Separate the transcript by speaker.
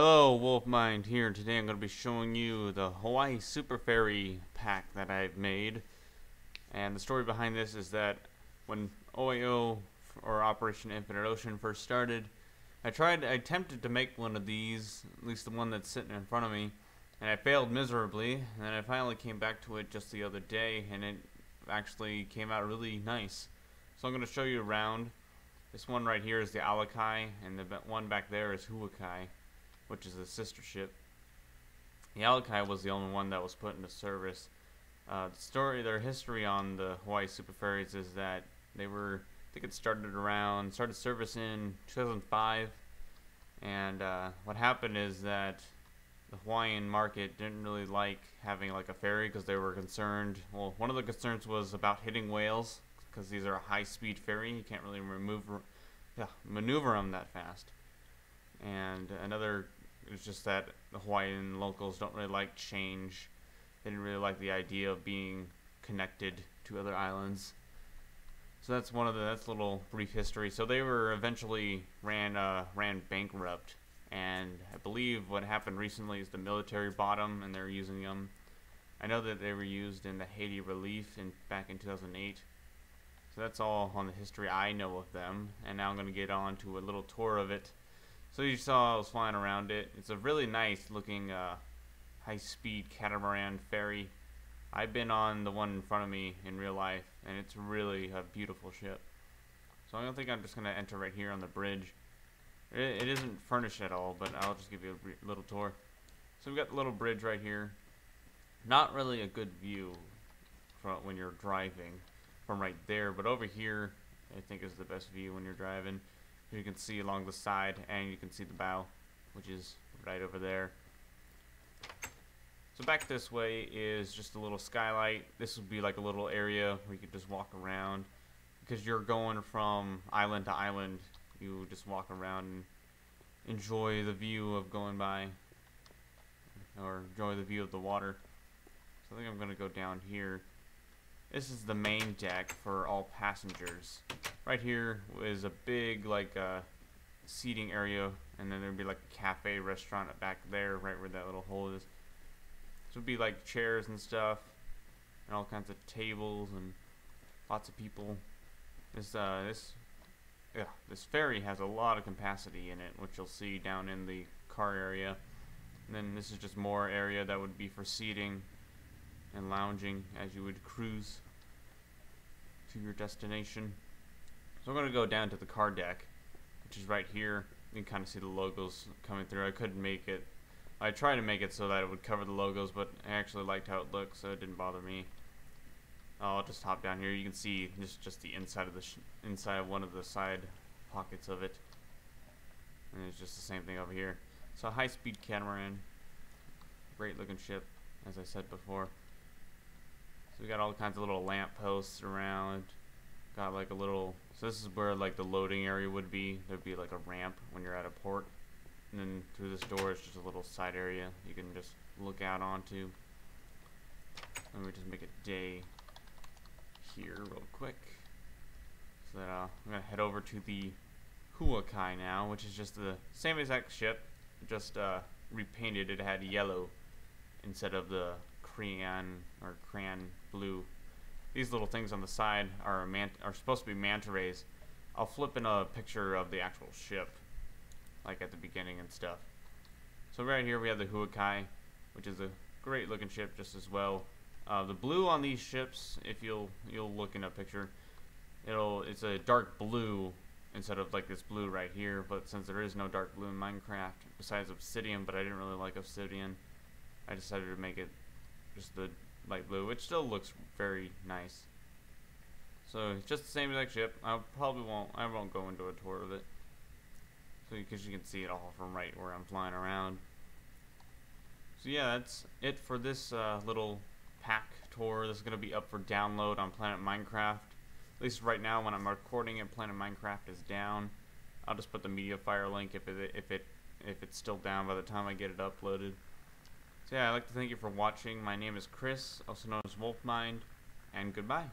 Speaker 1: Hello, Wolfmined here. Today I'm going to be showing you the Hawaii Super Ferry pack that I've made. And the story behind this is that when OIO or Operation Infinite Ocean first started, I tried, I attempted to make one of these, at least the one that's sitting in front of me, and I failed miserably. And then I finally came back to it just the other day, and it actually came out really nice. So I'm going to show you around. This one right here is the Alakai, and the one back there is Huakai which is a sister ship. The Alakai was the only one that was put into service. Uh, the story, their history on the Hawaii Super Ferries is that they were, I think it started around, started service in 2005, and uh, what happened is that the Hawaiian market didn't really like having like a ferry because they were concerned. Well, one of the concerns was about hitting whales because these are a high-speed ferry. You can't really remove, yeah, maneuver them that fast. And another it's just that the Hawaiian locals don't really like change. They didn't really like the idea of being connected to other islands. So that's one of the that's a little brief history. So they were eventually ran uh, ran bankrupt, and I believe what happened recently is the military bought them and they're using them. I know that they were used in the Haiti relief in back in 2008. So that's all on the history I know of them, and now I'm going to get on to a little tour of it. So you saw I was flying around it. It's a really nice looking uh, high-speed catamaran ferry. I've been on the one in front of me in real life, and it's really a beautiful ship. So I don't think I'm just going to enter right here on the bridge. It, it isn't furnished at all, but I'll just give you a little tour. So we've got the little bridge right here. Not really a good view from when you're driving from right there, but over here I think is the best view when you're driving you can see along the side and you can see the bow which is right over there. So back this way is just a little skylight. This would be like a little area where you could just walk around. Because you're going from island to island you just walk around and enjoy the view of going by or enjoy the view of the water. So I think I'm gonna go down here this is the main deck for all passengers. Right here is a big like uh, seating area, and then there'd be like a cafe restaurant back there, right where that little hole is. This would be like chairs and stuff, and all kinds of tables and lots of people. This uh, this yeah, this ferry has a lot of capacity in it, which you'll see down in the car area. And then this is just more area that would be for seating and lounging as you would cruise to your destination. So I'm going to go down to the car deck, which is right here. You can kind of see the logos coming through. I couldn't make it. I tried to make it so that it would cover the logos, but I actually liked how it looked, so it didn't bother me. I'll just hop down here. You can see just just the inside of the inside of one of the side pockets of it, and it's just the same thing over here. So a high-speed catamaran, great looking ship, as I said before. So we got all kinds of little lamp posts around. Got like a little, so this is where like the loading area would be. There'd be like a ramp when you're at a port. And then through this door is just a little side area you can just look out onto. Let me just make a day here real quick. So that uh, I'm going to head over to the Huakai now, which is just the same exact ship, just uh, repainted. It had yellow instead of the crayon or crayon blue. These little things on the side are are supposed to be manta rays. I'll flip in a picture of the actual ship, like at the beginning and stuff. So right here we have the Huakai, which is a great looking ship just as well. Uh, the blue on these ships, if you'll you'll look in a picture, it'll it's a dark blue instead of like this blue right here. But since there is no dark blue in Minecraft besides Obsidian, but I didn't really like Obsidian, I decided to make it just the light blue, which still looks very nice. So it's just the same exact ship. I probably won't. I won't go into a tour of it, so because you can see it all from right where I'm flying around. So yeah, that's it for this uh, little pack tour. This is gonna be up for download on Planet Minecraft. At least right now, when I'm recording it, Planet Minecraft is down. I'll just put the MediaFire link if it if it if it's still down by the time I get it uploaded. So yeah, I'd like to thank you for watching. My name is Chris, also known as Wolfmined, and goodbye.